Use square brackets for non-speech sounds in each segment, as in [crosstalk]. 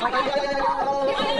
Panginoon,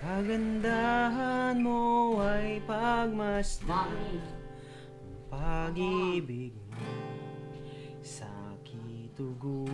Kagandahan mo ay pagmasdan. Pag-ibig mo. Sa kitugo.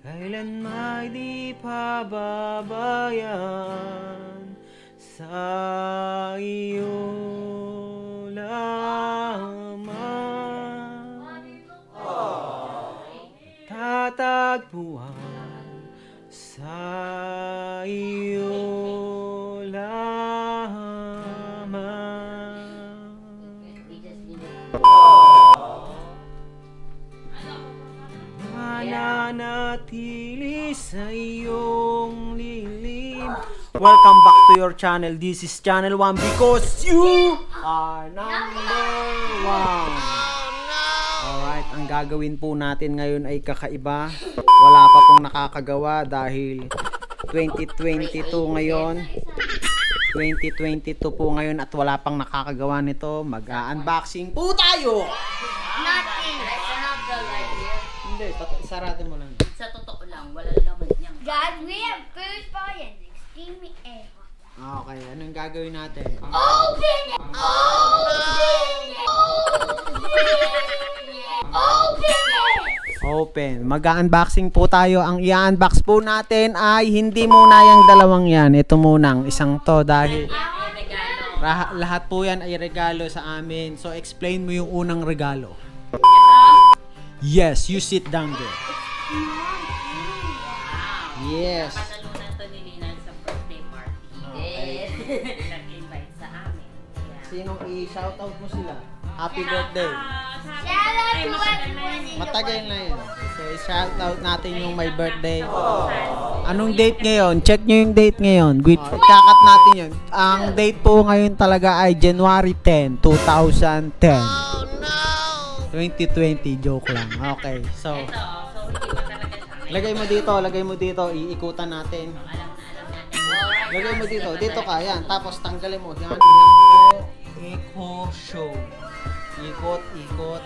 Kailan may di pababayan Sa iyo lamang? Tatagpuan sa iyo lamang Mananatili sa iyong lilim Welcome back to your channel. This is Channel 1 because you are number 1. Ang gagawin po natin ngayon ay kakaiba. Wala pa pong nakakagawa dahil 2022 ngayon. 2022 po ngayon at wala pang nakakagawa nito. Mag-unboxing po tayo! Nothing. Hindi, sarado mo lang. Sa totoo lang, wala naman niyang. Guys, we have food for you. Steamy air. Ah, Okay, anong gagawin natin? Open it! Open it! Open it! Open. Mag-unboxing po tayo. Ang i-unbox po natin ay hindi muna yung dalawang yan. Ito muna, ang isang to dahil Ang regalo. Ra- lahat po yan ay regalo sa amin. So, explain mo yung unang regalo. Yes, you sit down there. Yes. Patalunan to ni Lina sa birthday party. Okay. [laughs] Nag-invite sa amin. Sinong i-shoutout mo sila? Happy birthday. Shout out to everyone in Matagal na yun. So, i-shoutout natin yung my birthday. Bukas. Anong date ngayon? Check nyo yung date ngayon. Wait, kakat natin yun. Ang date po ngayon talaga ay January 10, 2010. 2020, joke lang. Okay, so, lagay mo dito, lagay mo dito, iikutan natin. Lagay mo dito, ito dito ka, yan. Tapos tanggalin mo. Yan, yan. Eco show. Ikot, ikot.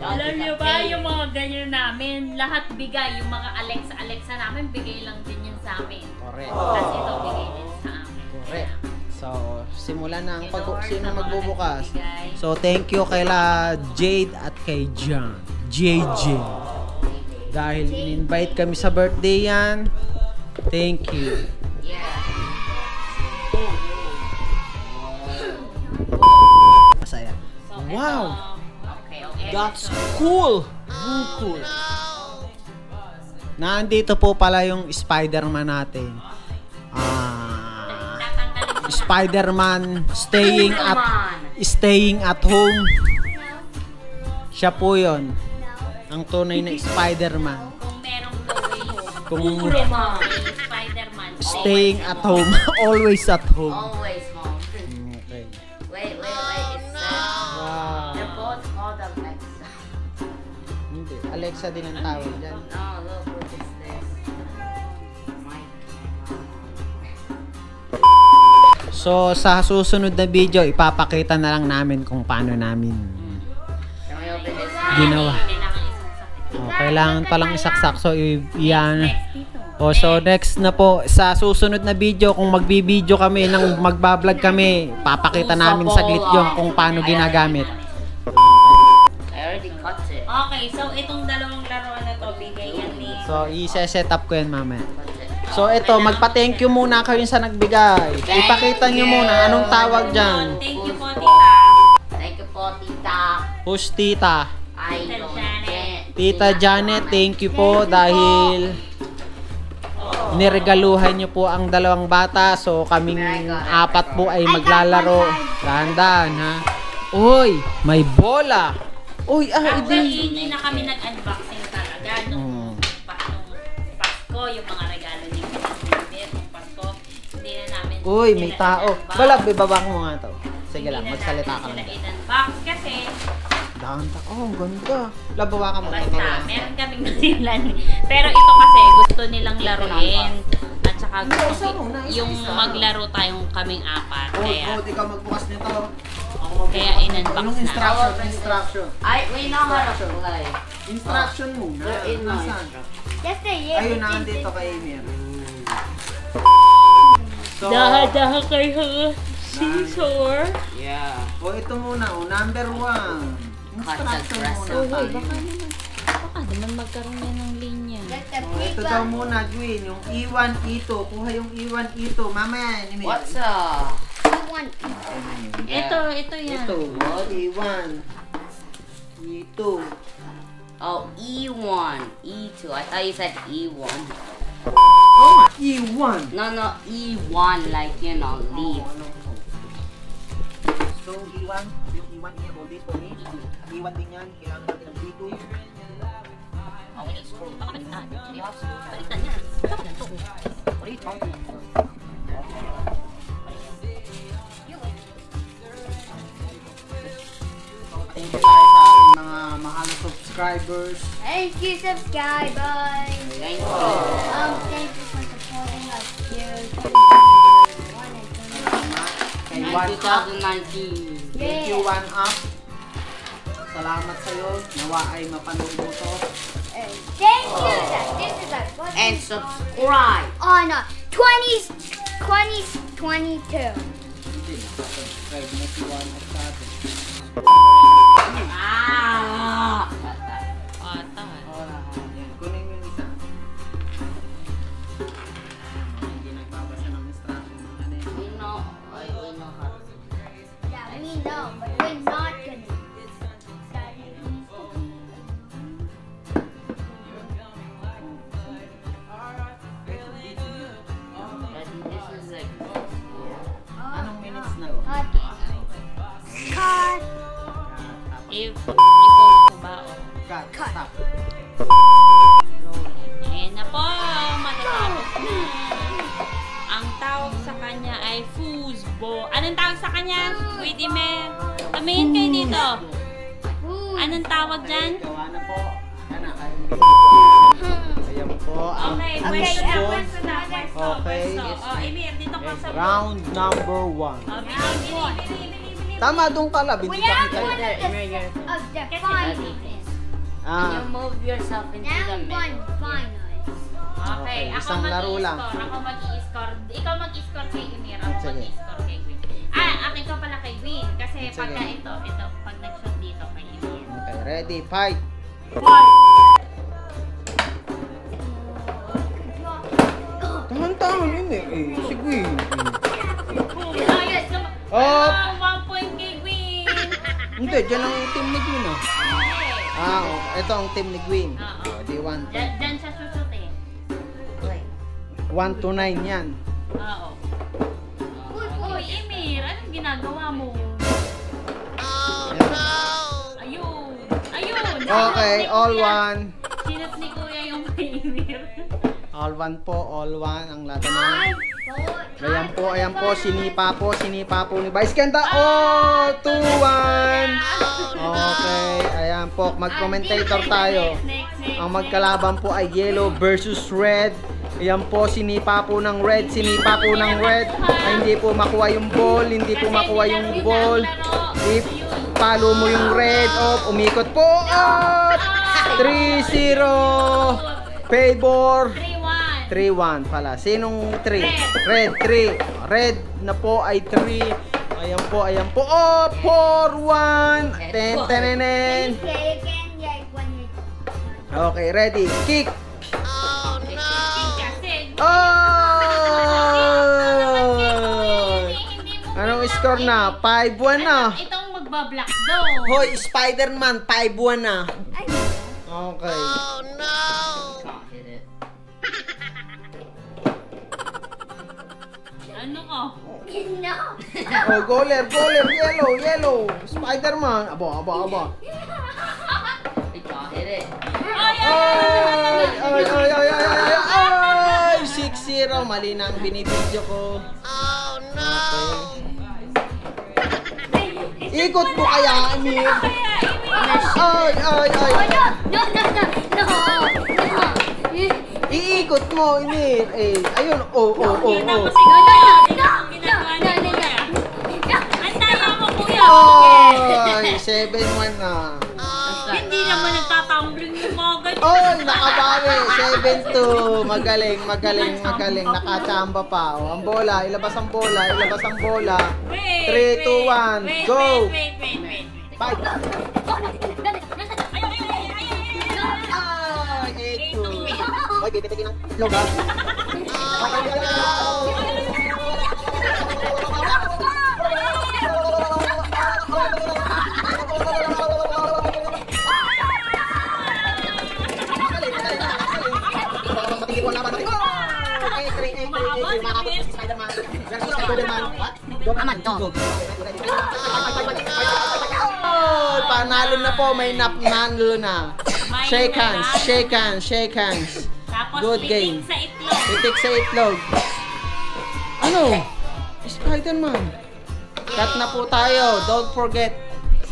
Alam niyo ba yung mga ganyan namin, lahat bigay, yung mga Alexa, Alexa namin, bigay lang din yun sa amin. Correct. Kasi ito bigay din sa amin. Correct. So, simulan na ang pag sino magbubukas. So, thank you kay la Jade at kay John. JJ. Dahil in-invite kami sa birthday yan. Thank you. Yeah. Wow! That's cool! Cool. Nandito po pala yung Spider-Man natin. Ah. Spider-Man staying at staying at home. Siya po 'yon. Ang tunay na Spider-Man. Kung. Spider-Man. staying at home, [laughs] always at home. Always Alexa din ang tawag dyan. Oh, look, what is this? So, sa susunod na video, ipapakita na lang namin kung paano namin? Ginawa. Oh, kailangan palang isaksak. So, i- yan, Next dito. O so next na po sa susunod na video kung magbibideo kami ng magbablog kami, papakita namin saglit yung kung paano ginagamit. Okay, so itong dalawang laruan na to, bigay yan ni... So i-set up ko yan mamaya. So ito, magpa-thank you muna kayo sa nagbigay. Ipakita nyo muna anong tawag dyan. Thank you po, tita. Thank you po, tita. Who's tita? I Tita don't Janet. get. Tita Janet, thank you po dahil niregaluhan niyo po ang dalawang bata. So kaming apat po ay maglalaro. Dahan-dahan ha. Uy, may bola. Uy, ah, Actually, hindi. hindi na kami nag-unboxing talaga nung, Mm. pa, nung Pasko, yung mga regalo ni Peter nung Pasko. Hindi na namin Uy, may sila tao. in-unbox. Balag, bibabang mo nga to. Sige lang, Hindi na magsalita namin ka sila lang. in-unbox kasi Dahan-dahan. Oh, ang ganda. Labawa ka mo. basta meron kaming [laughs] nanilan. Pero ito kasi gusto nilang laruin. At saka gusto yung maglaro tayong kaming apat. Oh, Kaya, oh, di ka magbukas nito. Kaya in-unbox Yung na. instruction, instruction. I we know how to play. Instruction muna. They're in my Nasaan? Just a year. Ayun na, andito kay Emir. So, Daha-daha kayo. Scissor. Yeah. oh, ito muna, oh, number one. Instruction muna. Oh, baka naman. Baka naman magkaroon yan ng linya. Oh, big ito daw muna, Gwyn, yung E1, E2. Kuha yung E1, E2. Mamaya, Emir. What's uh? You want Ito, ito yan. Ito, oh, E1. E2. Oh, E1, E2. I thought you said E1. Oh, E1. No, no, E1 like you know, leaf. Oh, ano po. So, E1, yung E1 niya, for me. E1 din yan, kailangan natin ng E2. Oh, wait, scroll. Baka baliktad. Baliktad niya. Baka ganito. What are mga mahal subscribers. Thank you, subscribers. Thank you. Um, thank you for supporting us here. 2021 and 2022. Kay One Up. 2019. Thank you, One Up. Salamat sa'yo. Nawa ay mapanood mo to. And thank you that this is our first And subscribe. on uh, 20, 2022. Hindi, nakasubscribe na si One Up sa atin. If, i-post ko ba? Oh. Cut. Cut. Stop. Ayan na po. Matatapos na. Ang tawag sa kanya ay foosbo. Anong tawag sa kanya? Wait, Imer. Tumingin kayo dito. Anong tawag dyan? Gawa na po. Kayong Ayan po Okay, Okay, pwesto na, pwesto na, pwesto, Okay. Oh, Emir, dito ka sa round number one. Oh, bili, bili, bili. Tama doon ka hindi We ka have kita. one of the, of the finals. Can Ah, you move yourself into the Now one middle? finals. Okay, Okay, ako isang laro lang. mag-i-score. Ako mag-i-score. Ikaw mag-i-score kay Emir. Ako Sige. mag-i-score kay Gwyn. Ah, akin ko pala kay Gwyn. Kasi Sige. pagka ito, ito, pag nag-shot dito kay Emir. okay, ready, fight. Tahan-tahan yun eh. eh. Sige. Ah, yes, naman. Hindi, dyan ang team ni Gwyn ah. Okay. Ah, oh, ito ang team ni Gwyn. Oo. Oh, di 1 Diyan, diyan siya susut eh. 1 to 9 yan. Oo. Uy, Emir, anong ginagawa mo? Ayun. Ayun. Okay, all one. Sinot ni Kuya yung kay [laughs] Emir. All one po, all one ang. Five, four, Ayan po, ayan po, sinipa po, sinipa po ni Vice Ganda. Oh, 2-1. Ayan po, mag-commentator tayo. Ang magkalaban po ay yellow versus red. Ayan po, sinipa po ng red, sinipa po ng red. Ay, hindi po makuha yung ball, hindi po makuha yung ball. If follow mo yung red, oh, umikot po. Oh, 3-0. Favor 3-1. 3-1 pala. Sinong 3? Red. Red, 3. Red na po ay 3. Ayan po, ayan po. Oh, 4-1. Ten, tenenen. Play again, like when you. Okay, ready. Kick. Oh! hindi mo Anong score na? 5-1 na. Itong magbablock daw. Hoy, Spider-Man, 5-1 na. Ay, Okay. Can't hit no. Oh, goaler, goaler, yellow, yellow. Spider-Man. Aba, aba, aba. He can't hit it. Ay, ay, Ay, ay, ay, ay, ay, ay, ay, 6-0. Mali na ang binibidyo ko. Oh, no. Ikot mo kaya, Amir. Ay, ay, ay. No, no, no, no, no. Iikot mo, Amir. Eh, ayun. Oh, oh, oh, oh. Ay, 7-1 na. Hindi naman nagtatumbling yung mga ganyan. Oy, nakabawi. 7-2. Magaling, magaling, magaling. Nakachamba pa. O, ang bola. Ilabas ang bola. Ilabas ang bola. Wait, Three, wait, two, one, wait, go. Wait, wait, wait, wait. Fight. Ay, ay, ay, ay, ay, ay, ay. Ay, 8-2. Oy, titigin ng itlog, ha? Oh, panalo na po, may napnalo na. Shake hands, shake hands, shake hands. Tapos Good game. sa itlog. Itik sa itlog. Ano? Spider-Man. Cut na po tayo. Don't forget.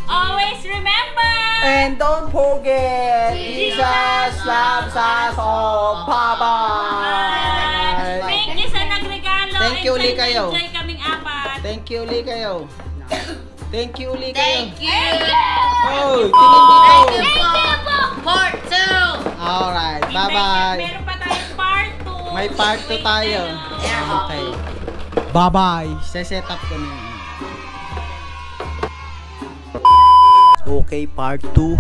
Always remember! And don't forget, Jesus loves us all. Bye-bye. Thank you sa nagregalo. Thank you, Uli, kayo. Enjoy kaming apat. Thank you, Uli kayo. Thank you, Uli kayo. Thank you. Oh, tingin dito. Thank you po. Part two. Alright, bye-bye. Meron pa tayong part 2. May part 2 tayo. Okay. Bye-bye. Set up ko na yun. Okay, part 2.